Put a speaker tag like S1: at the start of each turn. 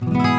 S1: Mm-hmm.